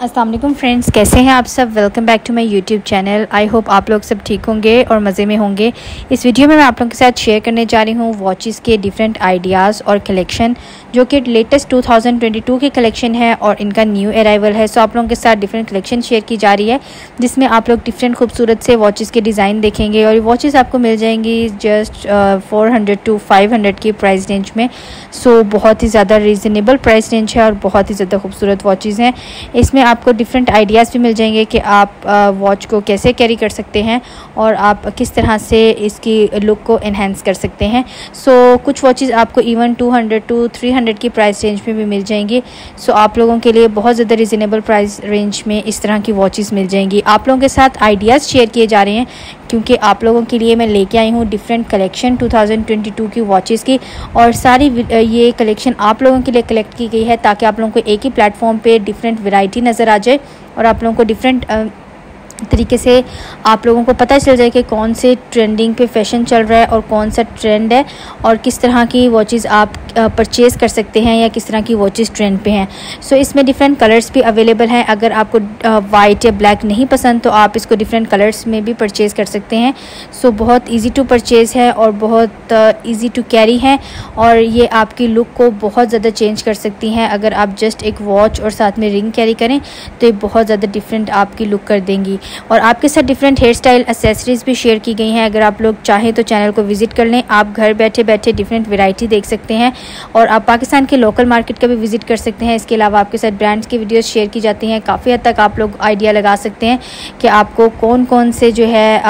Aslam friends, कैसे हैं आप सब? Welcome back to my YouTube channel I hope आप लोग सब ठीक होंगे और मज़े में होंगे। इस वीडियो में मैं आप लोगों के साथ शेयर करने जा रही हूँ वॉचेस के डिफरेंट आइडियाज़ और कलेक्शन जो कि लेटेस्ट 2022 की कलेक्शन है और इनका न्यू अराइवल है। सो आप लोगों के साथ डिफरेंट कलेक्शन शेयर की जा रही है, जिसमें आप लोग डिफरेंट खूबसूरत से वॉचेज़ के डिज़ाइन देखेंगे और वॉचेज़ आपको मिल जाएँगी just four hundred to five hundred की प्राइस रेंज में। सो बहुत ही ज़्यादा रिजनेबल प्राइस रेंज है और बहुत ही ज़्यादा खूबसूरत वॉचेज़ हैं। इसमें आपको डिफरेंट आइडियाज़ भी मिल जाएँगे कि आप वॉच को कैसे कैरी कर सकते हैं और आप किस तरह से इसकी लुक को इन्हेंस कर सकते हैं। सो so, कुछ वॉचेस आपको इवन 200 टू 300 की प्राइस रेंज में भी मिल जाएँगी। सो so, आप लोगों के लिए बहुत ज़्यादा रिजनेबल प्राइस रेंज में इस तरह की वॉचेज़ मिल जाएँगी। आप लोगों के साथ आइडियाज़ शेयर किए जा रहे हैं क्योंकि आप लोगों के लिए मैं लेके आई हूँ डिफरेंट कलेक्शन 2022 की वॉचेस की और सारी ये कलेक्शन आप लोगों के लिए कलेक्ट की गई है ताकि आप लोगों को एक ही प्लेटफॉर्म पे डिफरेंट वैरायटी नज़र आ जाए और आप लोगों को डिफरेंट तरीके से आप लोगों को पता चल जाए कि कौन से ट्रेंडिंग पे फ़ैशन चल रहा है और कौन सा ट्रेंड है और किस तरह की वॉचेज़ आप परचेज़ कर सकते हैं या किस तरह की वॉचेज़ ट्रेंड पे हैं। सो so, इसमें डिफरेंट कलर्स भी अवेलेबल हैं। अगर आपको वाइट या ब्लैक नहीं पसंद तो आप इसको डिफरेंट कलर्स में भी परचेज़ कर सकते हैं। सो so, बहुत ईजी टू परचेज़ है और बहुत ईजी टू कैरी है और ये आपकी लुक को बहुत ज़्यादा चेंज कर सकती हैं। अगर आप जस्ट एक वॉच और साथ में रिंग कैरी करें तो ये बहुत ज़्यादा डिफरेंट आपकी लुक कर देंगी। और आपके साथ डिफरेंट हेयर स्टाइल एसेसरीज़ भी शेयर की गई हैं। अगर आप लोग चाहें तो चैनल को विज़िट कर लें। आप घर बैठे बैठे डिफरेंट वेराइटी देख सकते हैं। और आप पाकिस्तान के लोकल मार्केट का भी विज़िट कर सकते हैं। इसके अलावा आपके साथ ब्रांड्स की वीडियोज़ शेयर की जाती हैं। काफ़ी हद तक आप लोग आइडिया लगा सकते हैं कि आपको कौन कौन से जो है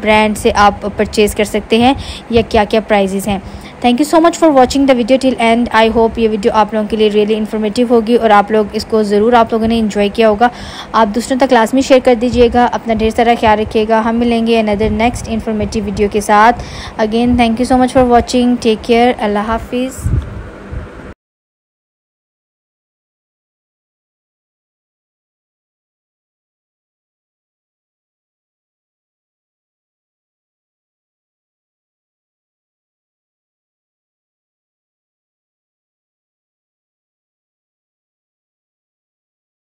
ब्रांड से आप परचेज़ कर सकते हैं या क्या क्या प्राइजेज़ हैं। Thank you so much for watching the video till end I hope ये वीडियो आप लोगों के लिए रियली इन्फॉर्मेटिव होगी और आप लोग इसको ज़रूर आप लोगों ने इन्जॉय किया होगा। आप दूसरों तक क्लास में शेयर कर दीजिएगा। अपना ढेर सारा ख्याल रखिएगा। हम मिलेंगे अनदर नेक्स्ट इन्फॉर्मेटिव वीडियो के साथ। Again thank you so much for watching take care अल्लाह हाफिज़